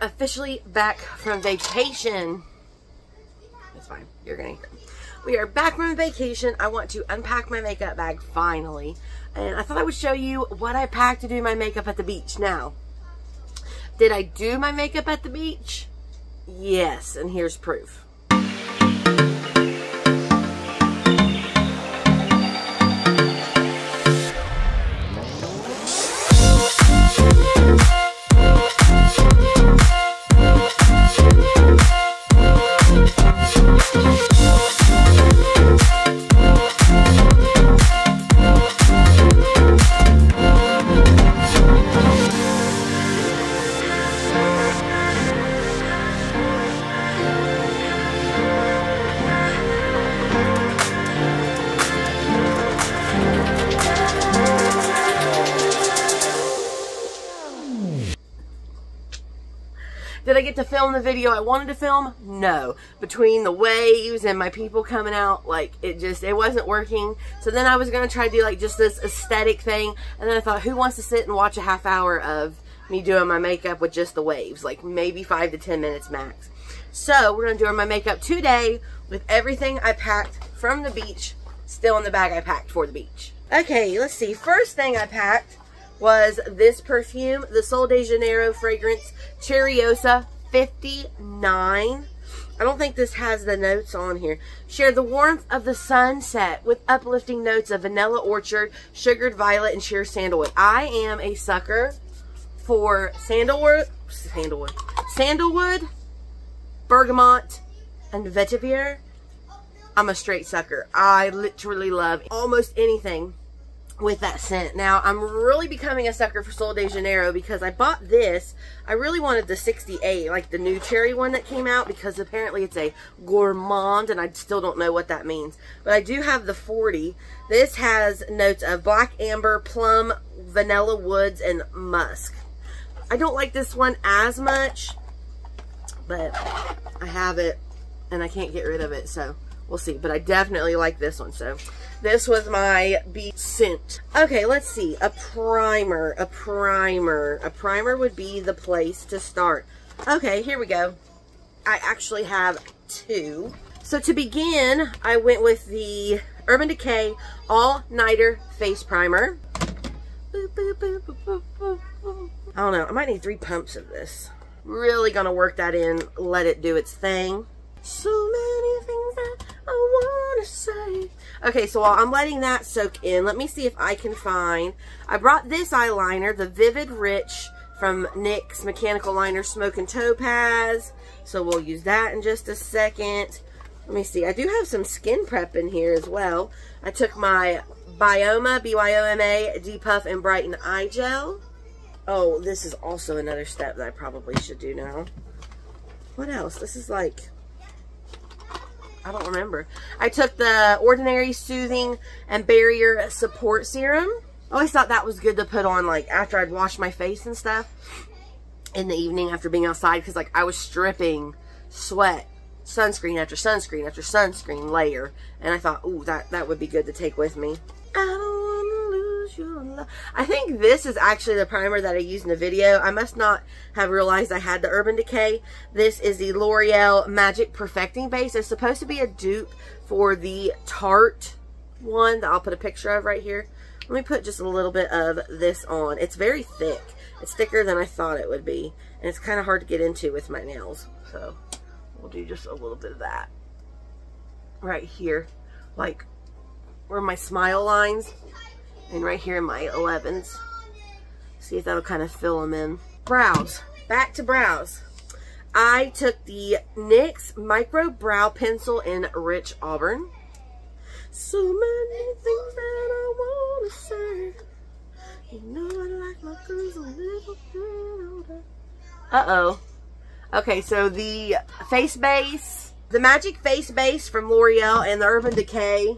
officially back from vacation. It's fine. You're going to. We are back from vacation. I want to unpack my makeup bag finally. And I thought I would show you what I packed to do my makeup at the beach. Now, did I do my makeup at the beach? Yes, and here's proof. Did I get to film the video I wanted to film? No. Between the waves and my people coming out, like, it just, it wasn't working. So then I was going to try to do, like, just this aesthetic thing. And then I thought, who wants to sit and watch a half hour of me doing my makeup with just the waves? Like, maybe five to ten minutes max. So, we're going to do my makeup today with everything I packed from the beach still in the bag I packed for the beach. Okay, let's see. First thing I packed was this perfume, the Sol de Janeiro fragrance Cheirosa 59. I don't think this has the notes on here. Share the warmth of the sunset with uplifting notes of vanilla orchard, sugared violet, and sheer sandalwood. I am a sucker for sandalwood, sandalwood, sandalwood, bergamot, and vetiver. I'm a straight sucker. I literally love almost anything with that scent. Now, I'm really becoming a sucker for Sol de Janeiro because I bought this. I really wanted the 68, like the new cherry one that came out because apparently it's a gourmand and I still don't know what that means. But I do have the 40. This has notes of black amber, plum, vanilla woods, and musk. I don't like this one as much, but I have it and I can't get rid of it, so we'll see. But I definitely like this one, so this was my beach scent. Okay, let's see. A primer, a primer. A primer would be the place to start. Okay, here we go. I actually have two. So to begin, I went with the Urban Decay All Nighter Face Primer. I don't know. I might need three pumps of this. Really gonna work that in, let it do its thing. So many wanna say. Okay, so while I'm letting that soak in, let me see if I can find, I brought this eyeliner, the Vivid Rich from NYX Mechanical Liner Smoke and Topaz. So we'll use that in just a second. Let me see. I do have some skin prep in here as well. I took my Byoma, B-Y-O-M-A, Depuff and Brighten Eye Gel. Oh, this is also another step that I probably should do now. What else? This is like I don't remember. I took the Ordinary Soothing and Barrier Support Serum. I always thought that was good to put on like after I'd washed my face and stuff in the evening after being outside because like I was stripping sweat sunscreen after sunscreen after sunscreen layer and I thought ooh that that would be good to take with me. I think this is actually the primer that I used in the video. I must not have realized I had the Urban Decay. This is the L'Oreal Magic Perfecting Base. It's supposed to be a dupe for the Tarte one that I'll put a picture of right here. Let me put just a little bit of this on. It's very thick. It's thicker than I thought it would be. And it's kind of hard to get into with my nails. So we'll do just a little bit of that right here. Like where my smile lines and right here in my 11s. See if that'll kind of fill them in. Brows. Back to brows. I took the NYX Micro Brow Pencil in Rich Auburn. So many things that I want to say. You know I like my girls a little bit older. Uh-oh. Okay, so the face base, the Magic Face Base from L'Oreal and the Urban Decay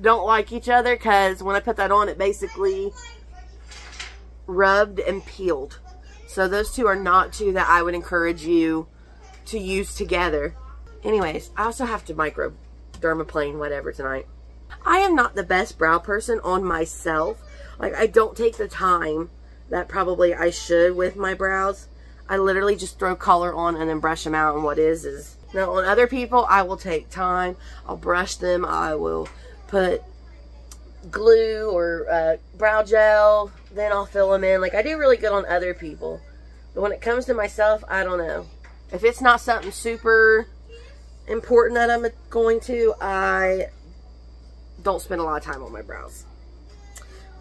don't like each other because when I put that on, it basically rubbed and peeled. So those two are not two that I would encourage you to use together. Anyways, I also have to micro dermaplane whatever tonight. I am not the best brow person on myself. Like, I don't take the time that probably I should with my brows. I literally just throw color on and then brush them out. And what is, is now on other people, I will take time. I'll brush them. I will put glue or uh, brow gel. Then I'll fill them in. Like I do really good on other people. But when it comes to myself, I don't know. If it's not something super important that I'm going to, I don't spend a lot of time on my brows.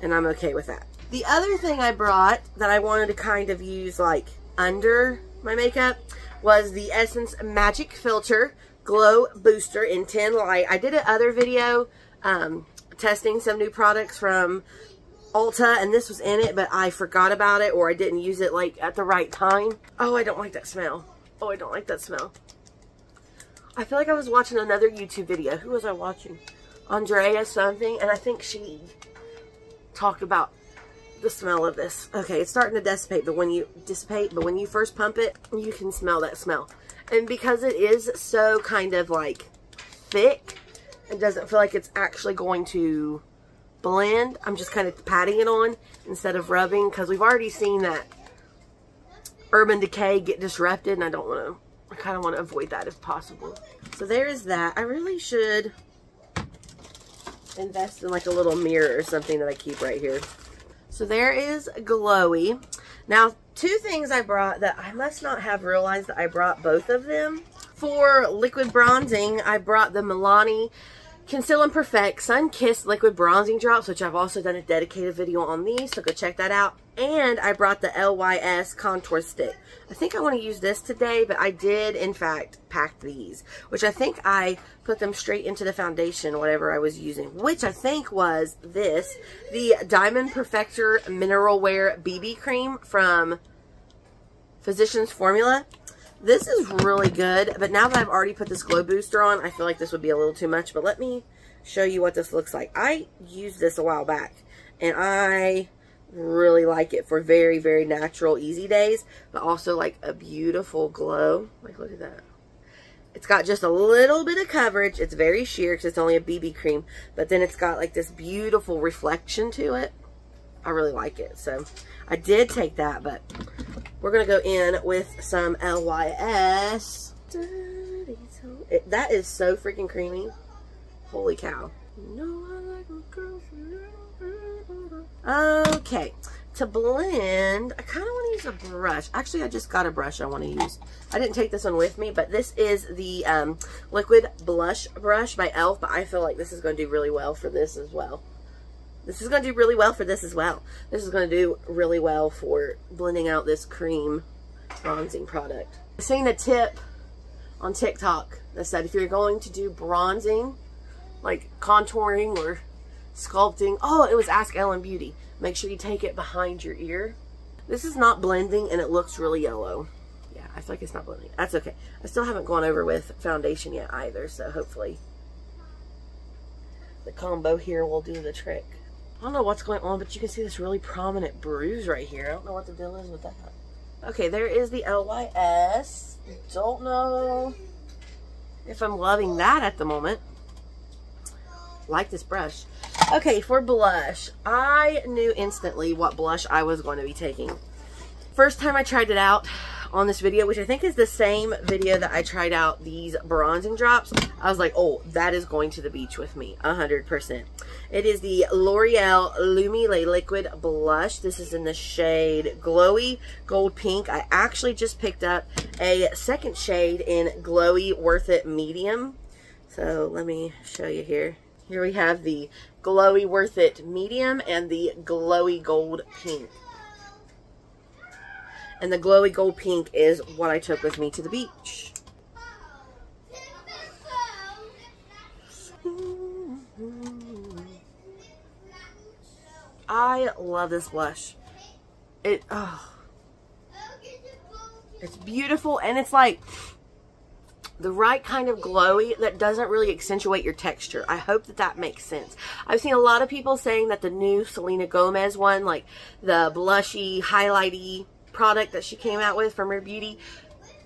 And I'm okay with that. The other thing I brought that I wanted to kind of use like under my makeup was the Essence Magic Filter Glow Booster in 10 Light. I did another video um, testing some new products from Ulta and this was in it, but I forgot about it or I didn't use it like at the right time. Oh, I don't like that smell. Oh, I don't like that smell. I feel like I was watching another YouTube video. Who was I watching? Andrea something, and I think she talked about the smell of this. Okay, it's starting to dissipate, but when you dissipate, but when you first pump it, you can smell that smell. And because it is so kind of like thick, it doesn't feel like it's actually going to blend. I'm just kind of patting it on instead of rubbing because we've already seen that Urban Decay get disrupted and I don't want to, I kind of want to avoid that if possible. So there is that. I really should invest in like a little mirror or something that I keep right here. So there is Glowy. Now, two things I brought that I must not have realized that I brought both of them. For liquid bronzing, I brought the Milani Conceal and Perfect Sun Kissed Liquid Bronzing Drops, which I've also done a dedicated video on these, so go check that out. And I brought the LYS Contour Stick. I think I want to use this today, but I did, in fact, pack these, which I think I put them straight into the foundation, whatever I was using, which I think was this, the Diamond Perfector Mineral Wear BB Cream from Physicians Formula. This is really good, but now that I've already put this glow booster on, I feel like this would be a little too much, but let me show you what this looks like. I used this a while back, and I really like it for very, very natural, easy days, but also like a beautiful glow. Like, look at that. It's got just a little bit of coverage. It's very sheer because it's only a BB cream, but then it's got like this beautiful reflection to it. I really like it. So I did take that, but we're going to go in with some LYS. It, that is so freaking creamy. Holy cow. Okay. To blend, I kind of want to use a brush. Actually, I just got a brush I want to use. I didn't take this one with me, but this is the um, Liquid Blush Brush by e.l.f. But I feel like this is going to do really well for this as well. This is going to do really well for this as well. This is going to do really well for blending out this cream bronzing product. I've seen a tip on TikTok that said if you're going to do bronzing, like contouring or sculpting, oh, it was Ask Ellen Beauty. Make sure you take it behind your ear. This is not blending and it looks really yellow. Yeah, I feel like it's not blending. That's okay. I still haven't gone over with foundation yet either, so hopefully the combo here will do the trick. I don't know what's going on, but you can see this really prominent bruise right here. I don't know what the deal is with that. Okay, there is the LYS. Don't know if I'm loving that at the moment. Like this brush. Okay, for blush, I knew instantly what blush I was going to be taking. First time I tried it out, on this video, which I think is the same video that I tried out these bronzing drops. I was like, oh, that is going to the beach with me, 100%. It is the L'Oreal Lumi Le Liquid Blush. This is in the shade Glowy Gold Pink. I actually just picked up a second shade in Glowy Worth It Medium. So let me show you here. Here we have the Glowy Worth It Medium and the Glowy Gold Pink. And the glowy gold pink is what I took with me to the beach. I love this blush. It, oh. It's beautiful and it's like the right kind of glowy that doesn't really accentuate your texture. I hope that that makes sense. I've seen a lot of people saying that the new Selena Gomez one, like the blushy, highlighty product that she came out with from Rare Beauty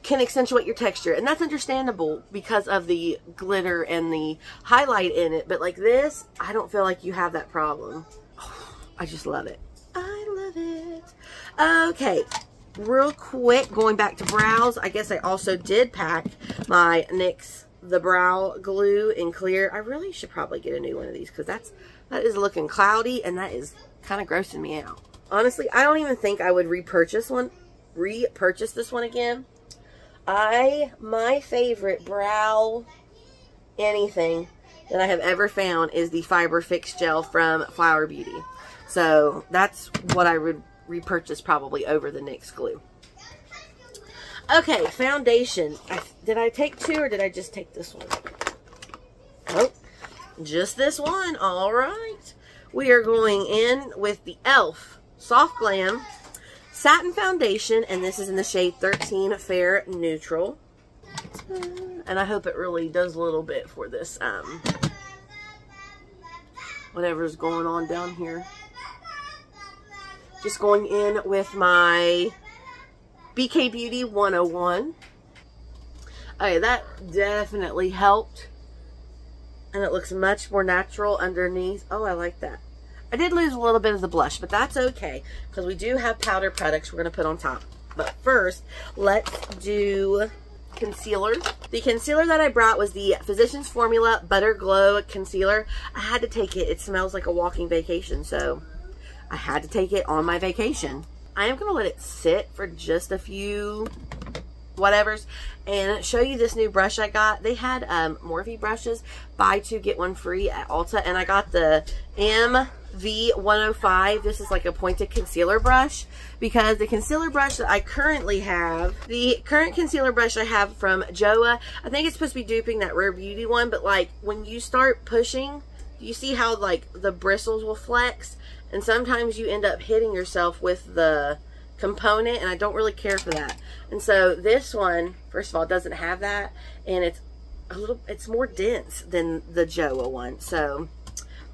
can accentuate your texture. And that's understandable because of the glitter and the highlight in it. But like this, I don't feel like you have that problem. I just love it. I love it. Okay. real quick, going back to brows, I guess I also did pack my NYX The Brow Glue in clear. I really should probably get a new one of these because that's that is looking cloudy and that is kind of grossing me out. Honestly, I don't even think I would repurchase one, repurchase this one again. I, my favorite brow anything that I have ever found is the Fiber Fix Gel from Flower Beauty. So that's what I would repurchase probably over the NYX glue. Okay, foundation. I, did I take two or did I just take this one? Oh, just this one. All right. We are going in with the e.l.f. Soft Glam Satin Foundation, and this is in the shade 13 Fair Neutral. And I hope it really does a little bit for this, um, whatever's going on down here. Just going in with my BK Beauty 101. Okay, that definitely helped. And it looks much more natural underneath. Oh, I like that. I did lose a little bit of the blush, but that's okay. Because we do have powder products we're going to put on top. But first, let's do concealer. The concealer that I brought was the Physicians Formula Butter Glow Concealer. I had to take it. It smells like a walking vacation, so I had to take it on my vacation. I am going to let it sit for just a few whatevers and show you this new brush I got. They had um, Morphe brushes, buy two, get one free at Ulta, and I got the MV105. This is like a pointed concealer brush because the concealer brush that I currently have, the current concealer brush I have from Joa, I think it's supposed to be duping that Rare Beauty one, but like when you start pushing, you see how like the bristles will flex and sometimes you end up hitting yourself with the component and I don't really care for that. And so this one, first of all, doesn't have that and it's a little, it's more dense than the Joa one. So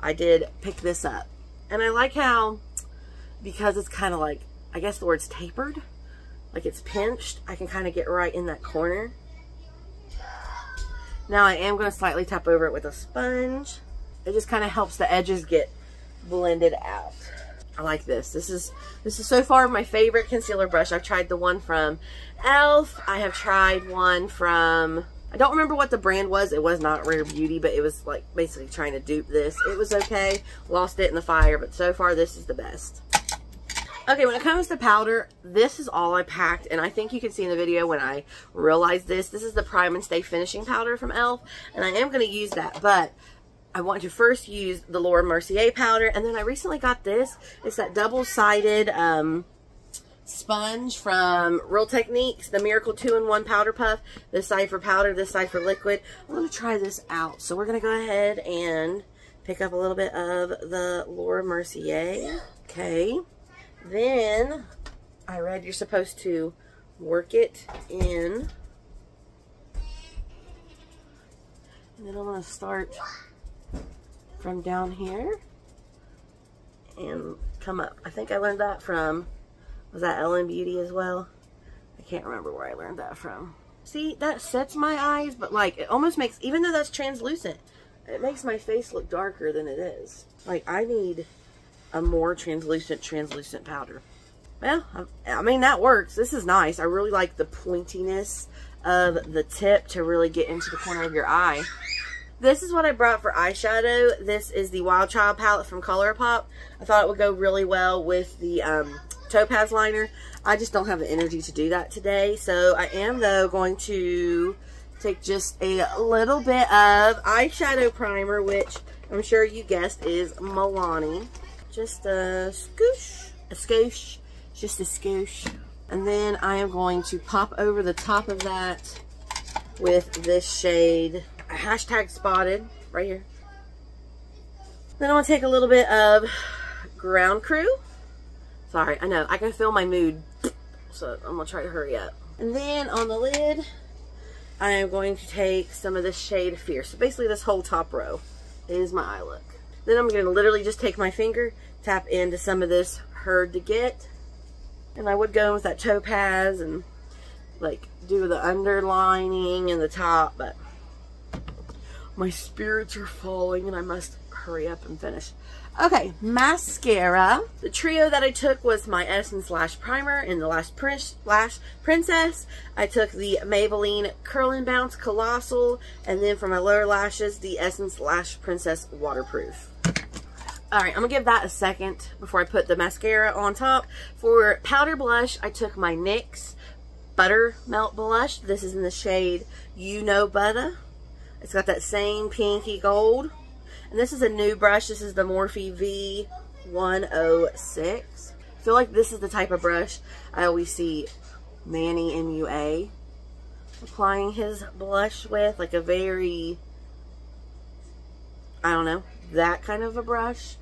I did pick this up. And I like how, because it's kind of like, I guess the word's tapered, like it's pinched, I can kind of get right in that corner. Now I am going to slightly tap over it with a sponge. It just kind of helps the edges get blended out. I like this. This is this is so far my favorite concealer brush. I've tried the one from e.l.f. I have tried one from I don't remember what the brand was. It was not Rare Beauty, but it was like basically trying to dupe this. It was okay. Lost it in the fire, but so far this is the best. Okay, when it comes to powder, this is all I packed, and I think you can see in the video when I realized this. This is the Prime and Stay Finishing Powder from e.l.f., and I am going to use that, but I want to first use the Laura Mercier powder. And then I recently got this. It's that double-sided um, sponge from Real Techniques, the Miracle 2-in-1 Powder Puff. This side for powder, this side for liquid. I'm going to try this out. So we're going to go ahead and pick up a little bit of the Laura Mercier. Okay. Then I read you're supposed to work it in. And then I'm going to start from down here and come up. I think I learned that from, was that Ellen Beauty as well? I can't remember where I learned that from. See, that sets my eyes, but like, it almost makes, even though that's translucent, it makes my face look darker than it is. Like, I need a more translucent, translucent powder. Well, I, I mean, that works. This is nice. I really like the pointiness of the tip to really get into the corner of your eye. This is what I brought for eyeshadow. This is the Wild Child palette from Colourpop. I thought it would go really well with the um, Topaz liner. I just don't have the energy to do that today. So I am, though, going to take just a little bit of eyeshadow primer, which I'm sure you guessed is Milani. Just a scoosh, a scoosh, just a scoosh. And then I am going to pop over the top of that with this shade hashtag spotted right here. Then I'm going to take a little bit of Ground Crew. Sorry, I know. I can feel my mood. So I'm going to try to hurry up. And then on the lid, I am going to take some of this shade Fierce. So basically this whole top row is my eye look. Then I'm going to literally just take my finger, tap into some of this Hard to Get. And I would go in with that topaz and like do the underlining and the top, but my spirits are falling and I must hurry up and finish. Okay, mascara. The trio that I took was my Essence Lash Primer in the Lash, Lash Princess. I took the Maybelline Curl and Bounce Colossal. And then for my lower lashes, the Essence Lash Princess Waterproof. Alright, I'm going to give that a second before I put the mascara on top. For powder blush, I took my NYX Butter Melt Blush. This is in the shade You Know Butter. It's got that same pinky gold. This is a new brush. This is the Morphe V106. I feel like this is the type of brush I always see Manny MUA applying his blush with. Like a very, I don't know, that kind of a brush.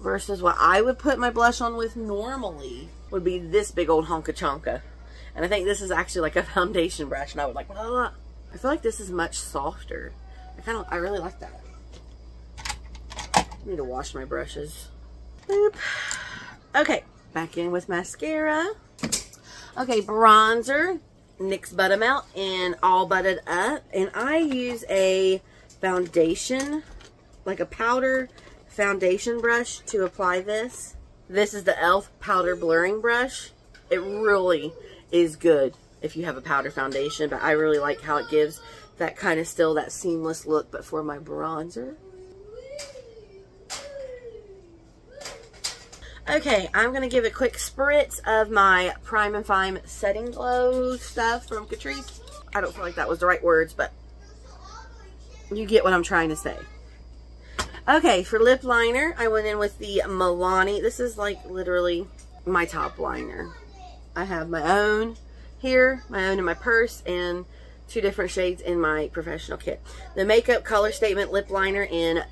Versus what I would put my blush on with normally would be this big old honka chonka. And I think this is actually like a foundation brush. And I would like, blah, blah. I feel like this is much softer. I kind of, I really like that. I need to wash my brushes. Boop. Okay, back in with mascara. Okay, bronzer, NYX Buttermelt and All Butted Up. And I use a foundation, like a powder foundation brush to apply this. This is the e.l.f. powder blurring brush. It really is good if you have a powder foundation, but I really like how it gives that kind of still that seamless look, but for my bronzer. Okay, I'm going to give a quick spritz of my Prime and Fine Setting Glow stuff from Catrice. I don't feel like that was the right words, but you get what I'm trying to say. Okay, for lip liner, I went in with the Milani. This is like literally my top liner. I have my own here, my own in my purse, and two different shades in my professional kit. The Makeup Color Statement Lip Liner in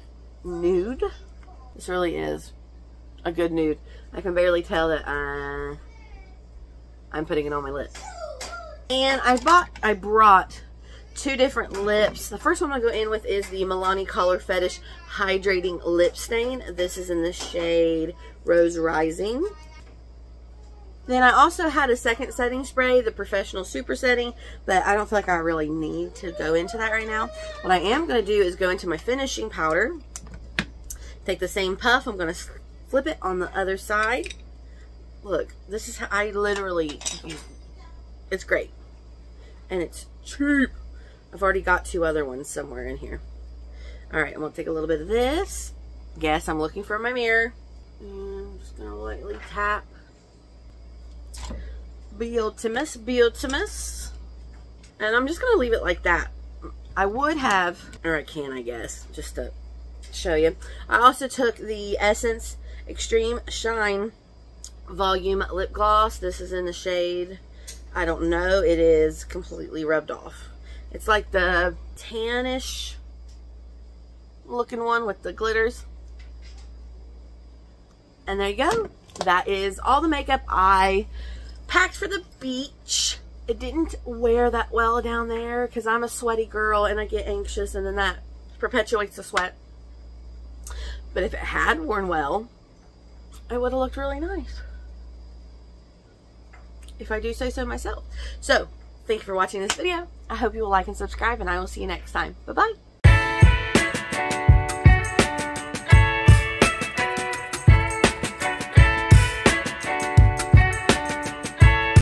Nude. This really is a good nude. I can barely tell that uh, I'm putting it on my lips. And I bought, I brought two different lips. The first one to go in with is the Milani Color Fetish Hydrating Lip Stain. This is in the shade Rose Rising. Then I also had a second setting spray, the Professional Super Setting, but I don't feel like I really need to go into that right now. What I am going to do is go into my finishing powder. Take the same puff. I'm going to flip it on the other side. Look, this is how I literally, it's great. And it's cheap. I've already got two other ones somewhere in here. All right, I'm to take a little bit of this. Guess I'm looking for my mirror. Mm, and I'm just to lightly tap. Beautimus, Beautimus. And I'm just to leave it like that. I would have, or I can, I guess, just to show you. I also took the Essence Extreme Shine Volume Lip Gloss. This is in the shade, I don't know, it is completely rubbed off. It's like the tannish looking one with the glitters. And there you go. That is all the makeup I packed for the beach. It didn't wear that well down there because I'm a sweaty girl and I get anxious and then that perpetuates the sweat. But if it had worn well, it would have looked really nice. If I do say so myself. So, thank you for watching this video. I hope you will like and subscribe and I will see you next time. Bye-bye.